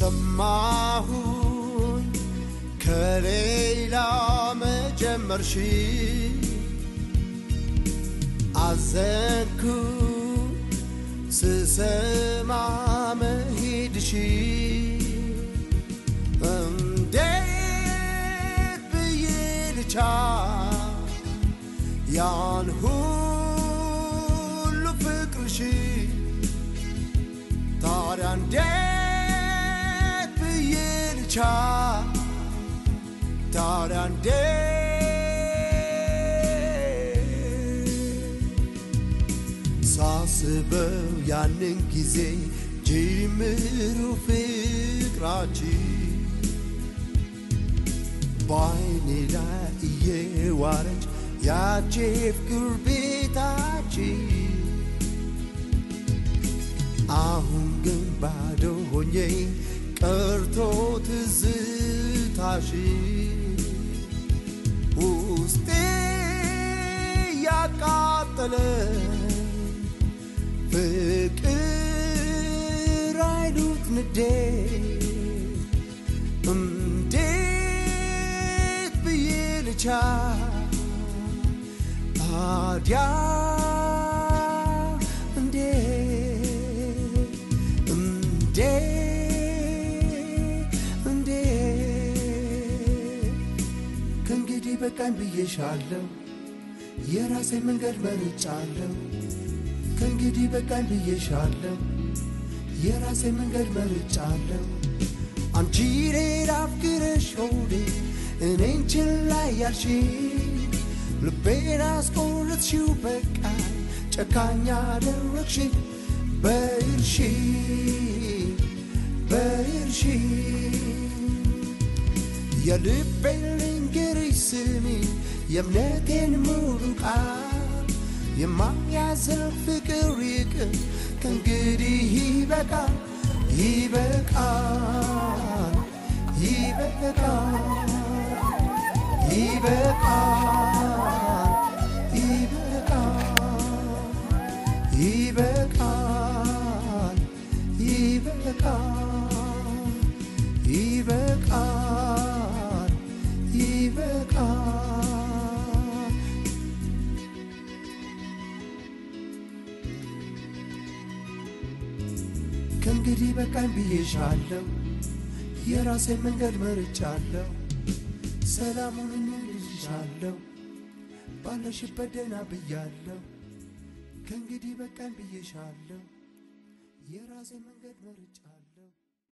ሰማሁኝ ከሌላ መጀመርሽ አዘንኩ ስሰማ መሄድሽ እንዴት ብዬ ልቻል ያን ሁሉ ፍቅርሽ ታዲያ እንዴት ብዬ ልቻል ታዲያ እንዴት ሳስበው ያንን ጊዜ ጅምሩ ፍቅራችን በአይኔ ላይ እየዋረች ያቼ ፍቅር ቤታችን አሁን ግን ባዶ ሆኜ ቀርቶ ትዝታሽ ውስጤ ያቃጠለ ፍቅር አይሉት ንዴት እንዴት ብዬ ልቻል ታዲያ በቃኝ ብዬሻለሁ። የራሴ መንገድ መርጫለሁ። ከእንግዲህ በቃኝ ብዬሻለሁ። የራሴ መንገድ መርጫለሁ። አንቺ ሌላ አፍቅረሽ ሆዴ እኔን ችላ ያልሽ ልቤን አስቆረጥሽው በቃ ጨካኛ አደረግሽ በይርሺ በይርሺ የልቤን ልንገርሽ ስሚ የእምነቴን ሙሉ ቃል የማያዘል ፍቅር ይቅር ከእንግዲህ ይበቃል ይበቃል ይበቃል ይበቃል ይበቃል ይበቃል ከእንግዲህ በቃኝ ብዬሻለሁ። የራሴ መንገድ መርጫለሁ። ሰላሙን እንልሻለሁ ባለሽበት ደህና ብያለሁ። ከእንግዲህ በቃኝ ብዬሻለሁ። የራሴ መንገድ መርጫለሁ